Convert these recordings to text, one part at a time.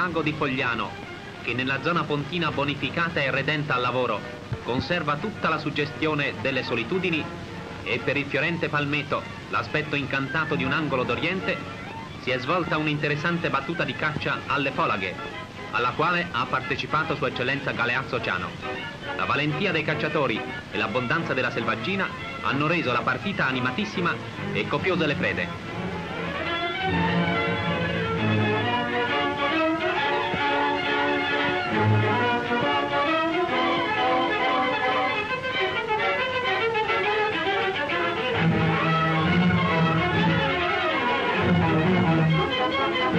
Lago di Fogliano, che nella zona pontina bonificata e redenta al lavoro conserva tutta la suggestione delle solitudini e per il fiorente palmeto, l'aspetto incantato di un angolo d'Oriente, si è svolta un'interessante battuta di caccia alle folaghe, alla quale ha partecipato Sua Eccellenza Galeazzo Ciano. La valentia dei cacciatori e l'abbondanza della selvaggina hanno reso la partita animatissima e copiose le prede.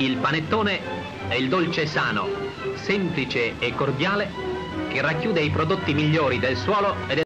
Il panettone è il dolce sano, semplice e cordiale che racchiude i prodotti migliori del suolo e del